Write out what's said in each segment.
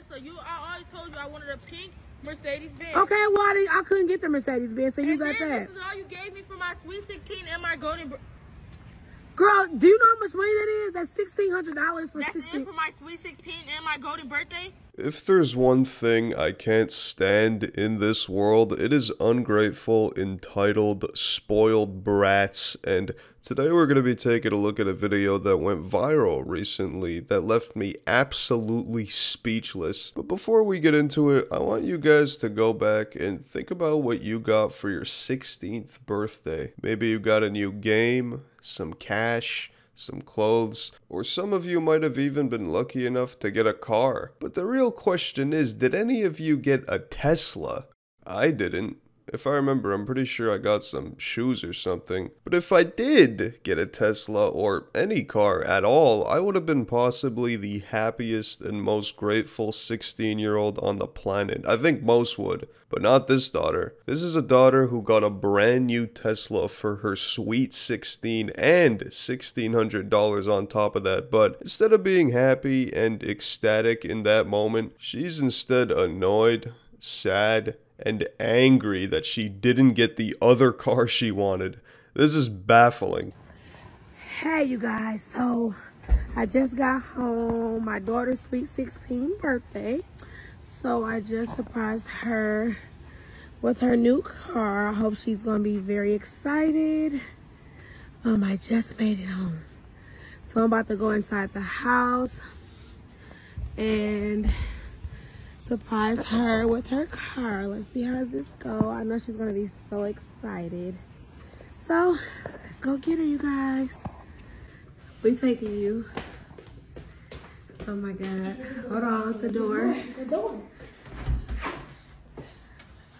Tesla. You, I always told you I wanted a pink Mercedes Benz. Okay, well, I, I couldn't get the Mercedes Benz, so you and got then that. This is all you gave me for my Sweet 16 and my golden. Girl, do you know how much money that is? That's sixteen hundred dollars for That's sixteen. it for my Sweet 16 and my golden birthday. If there's one thing I can't stand in this world, it is ungrateful, entitled, spoiled brats. And today we're going to be taking a look at a video that went viral recently that left me absolutely speechless. But before we get into it, I want you guys to go back and think about what you got for your 16th birthday. Maybe you got a new game, some cash some clothes, or some of you might have even been lucky enough to get a car. But the real question is did any of you get a Tesla? I didn't. If I remember, I'm pretty sure I got some shoes or something. But if I did get a Tesla or any car at all, I would have been possibly the happiest and most grateful 16 year old on the planet. I think most would, but not this daughter. This is a daughter who got a brand new Tesla for her sweet 16 and $1,600 on top of that. But instead of being happy and ecstatic in that moment, she's instead annoyed, sad, and angry that she didn't get the other car she wanted. This is baffling. Hey, you guys. So, I just got home. My daughter's sweet 16 birthday. So, I just surprised her with her new car. I hope she's going to be very excited. Um, I just made it home. So, I'm about to go inside the house and surprise her with her car. Let's see how this go. I know she's going to be so excited. So, let's go get her, you guys. We taking you. Oh my God. Hold on, it's a door. It's a door.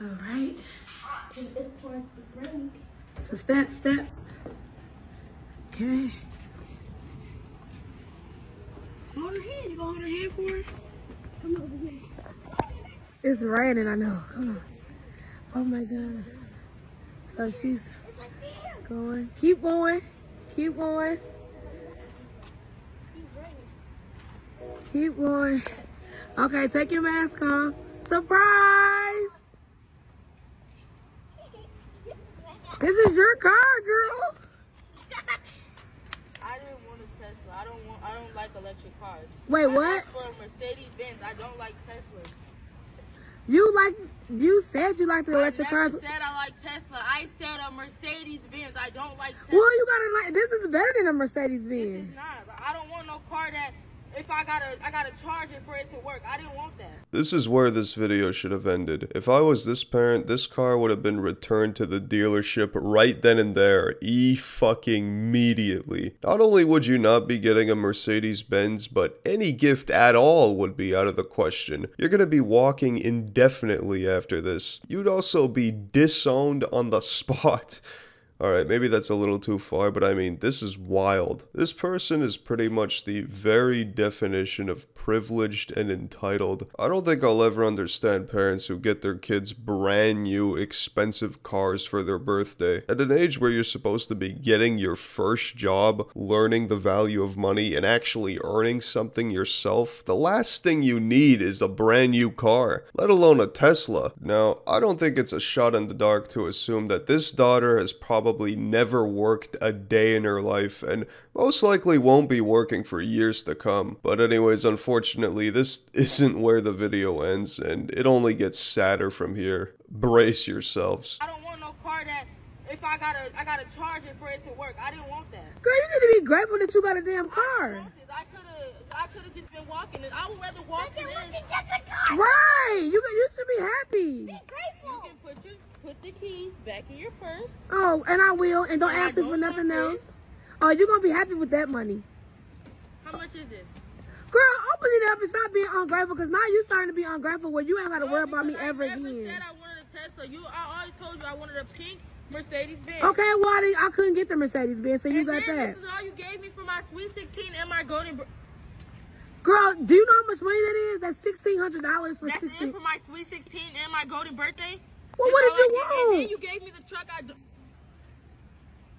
All right. It's. So step, step. Okay. Hold her hand. You gonna hold her hand for her? It's raining, I know. Come on. Oh my God. So she's going. Keep going. Keep going. Keep going. Okay, take your mask off. Surprise! This is your car, girl. I didn't want a Tesla. I don't want. I don't like electric cars. Wait, I what? For Mercedes Benz. I don't like Teslas. You like you said you like the electric I never cars. said I like Tesla. I said a Mercedes Benz. I don't like Tesla. Well, you gotta like this is better than a Mercedes This is Benz. not. I don't want no car that if I gotta I gotta charge it for it to work. I didn't want that. This is where this video should have ended. If I was this parent, this car would have been returned to the dealership right then and there, e fucking immediately. Not only would you not be getting a Mercedes Benz, but any gift at all would be out of the question. You're gonna be walking indefinitely after this. You'd also be disowned on the spot. Alright, maybe that's a little too far, but I mean, this is wild. This person is pretty much the very definition of privileged and entitled. I don't think I'll ever understand parents who get their kids brand new, expensive cars for their birthday. At an age where you're supposed to be getting your first job, learning the value of money, and actually earning something yourself, the last thing you need is a brand new car, let alone a Tesla. Now, I don't think it's a shot in the dark to assume that this daughter has probably never worked a day in her life and most likely won't be working for years to come. But anyways, unfortunately, this isn't where the video ends and it only gets sadder from here. Brace yourselves. I don't want no car that if I gotta I gotta charge it for it to work. I didn't want that. Girl, you need to be grateful that you got a damn car. I could have I could have just been walking. I would rather walk than at this. look at the car. Right. You you should be happy. You Grateful. Put the keys back in your purse. Oh, and I will. And don't And I ask me for nothing else. Oh, you're gonna be happy with that money. How much is this? Girl, open it up and stop being ungrateful because now you're starting to be ungrateful where you ain't gotta worry about me ever I never again. said I wanted a Tesla. You, I always told you I wanted a pink Mercedes Benz. Okay, well, I, I couldn't get the Mercedes Benz, so you and got then that. This is all you gave me for my Sweet 16 and my golden. Girl, do you know how much money that is? That's sixteen hundred dollars for That's sixteen. it for my Sweet 16 and my golden birthday. Well, what did you gave- And want? then you gave me the truck. I.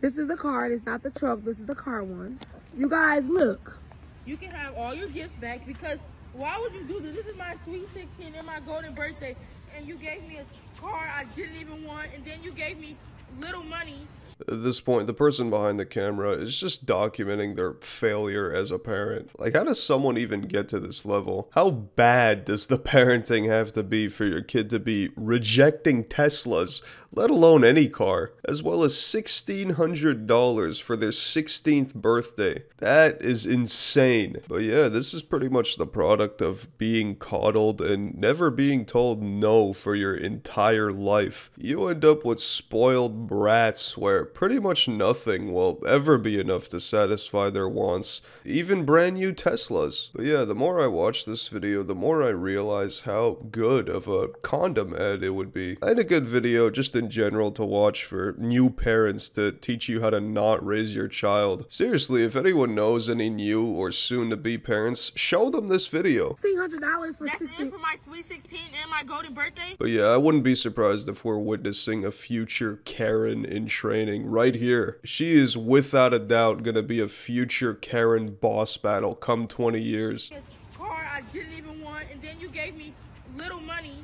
This is the card. It's not the truck. This is the car one. You guys, look. You can have all your gifts back because Why would you do this? This is my sweet 16 and my golden birthday, and you gave me a car I didn't even want, and then you gave me little money. At this point, the person behind the camera is just documenting their failure as a parent. Like, how does someone even get to this level? How bad does the parenting have to be for your kid to be rejecting Teslas, let alone any car, as well as $1,600 for their 16th birthday? That is insane. But yeah, this is pretty much the product of being coddled and never being told no for your entire life. You end up with spoiled brats where pretty much nothing will ever be enough to satisfy their wants, even brand new Teslas. But yeah, the more I watch this video, the more I realize how good of a condom ad it would be. And a good video just in general to watch for new parents to teach you how to not raise your child. Seriously, if anyone knows any new or soon to be parents, show them this video. $1,600 for That's 60 it for my sweet 16 and my golden birthday. But yeah, I wouldn't be surprised if we're witnessing a future Karen in training right here. She is without a doubt gonna be a future Karen boss battle come 20 years. A car I didn't even want, and then you gave me little money.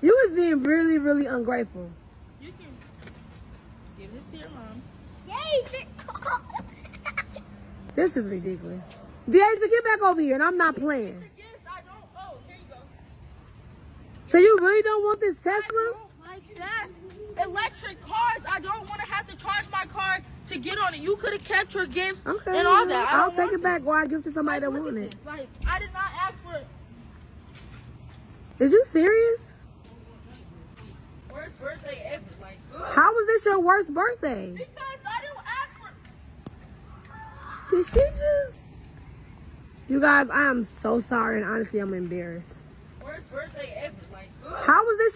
You was being really, really ungrateful. You can give this to your mom. Yay! This is ridiculous. Deasia, get back over here, and I'm not playing. Yes, I don't. Oh, here you go. So you really don't want this I Tesla? Like that. Electric cars. I don't want to have to charge my car to get on it. You could have kept your gifts Okay, and all that. I'll take it back or I give it to somebody that Look at want it. this. Like, I did not ask for it. Is you serious? Worst birthday ever. Like, ugh. How was this your worst birthday? Because I didn't ask for Did she just? You guys, I am so sorry, and honestly, I'm embarrassed. worst birthday ever. Like, ugh.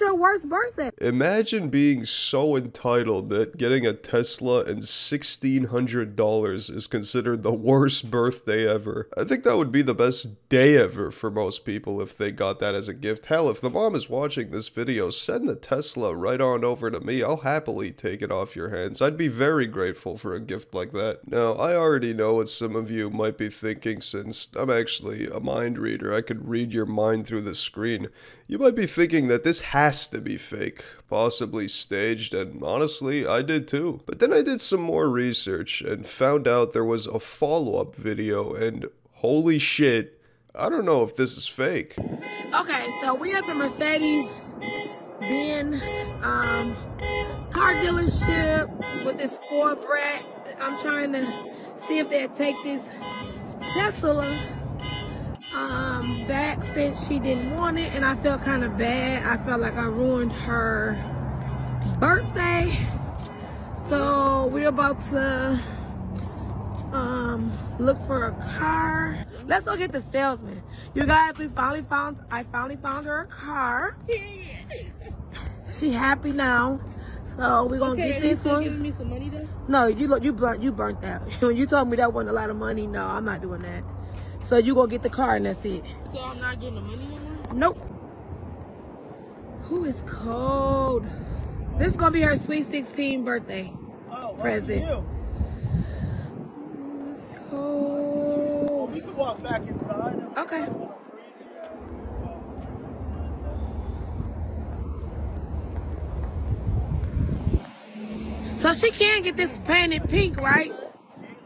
Your worst birthday? Imagine being so entitled that getting a Tesla and $1,600 is considered the worst birthday ever. I think that would be the best day ever for most people if they got that as a gift. Hell, if the mom is watching this video, send the Tesla right on over to me. I'll happily take it off your hands. I'd be very grateful for a gift like that. Now, I already know what some of you might be thinking since I'm actually a mind reader. I could read your mind through the screen. You might be thinking that this has to be fake, possibly staged, and honestly, I did too. But then I did some more research and found out there was a follow up video, and holy shit, I don't know if this is fake. Okay, so we at the Mercedes Benz um, car dealership with this Ford brat. I'm trying to see if they'll take this Tesla um, back since she didn't want it, and I felt kind of bad. I felt like I ruined her birthday. So we're about to um look for a car. Let's go get the salesman. You guys, we finally found I finally found her a car. She happy now. So we're gonna Okay, get this one. giving me some money though? No, you look you burnt you burnt that. When you told me that wasn't a lot of money, no, I'm not doing that. So you gonna get the car and that's it. So I'm not getting the money no more? Nope. Who is cold? This is gonna be her sweet 16 birthday. Oh, Present. You. Who's Well, we can walk back inside. Okay. So she can get this painted pink, right? Okay.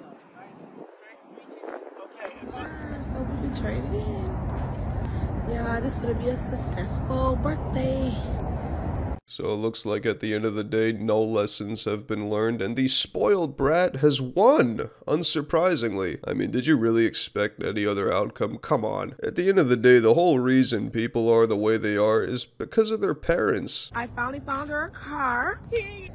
Ah, So we in. Yeah, this would be a successful birthday. So it looks like at the end of the day, no lessons have been learned, and the spoiled brat has won, unsurprisingly. I mean, did you really expect any other outcome? Come on. At the end of the day, the whole reason people are the way they are is because of their parents. I finally found her a car.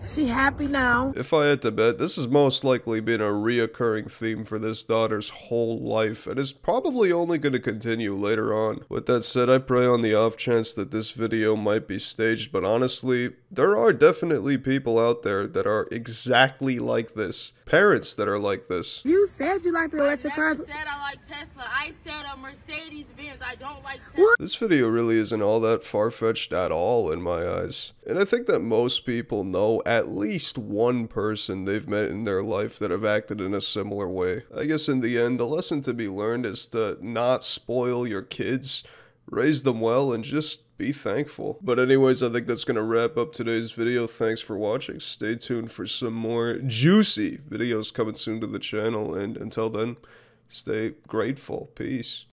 She happy now. If I had to bet, this has most likely been a reoccurring theme for this daughter's whole life, and is probably only going to continue later on. With that said, I pray on the off chance that this video might be staged, but honestly, honestly, there are definitely people out there that are exactly like this. Parents that are like this. You said you like the electric never cars. said I like Tesla. I said a Mercedes Benz. I don't like Tesla. What? This video really isn't all that far-fetched at all in my eyes. And I think that most people know at least one person they've met in their life that have acted in a similar way. I guess in the end, the lesson to be learned is to not spoil your kids, raise them well, and just be thankful. But anyways, I think that's going to wrap up today's video. Thanks for watching. Stay tuned for some more juicy videos coming soon to the channel. And until then, stay grateful. Peace.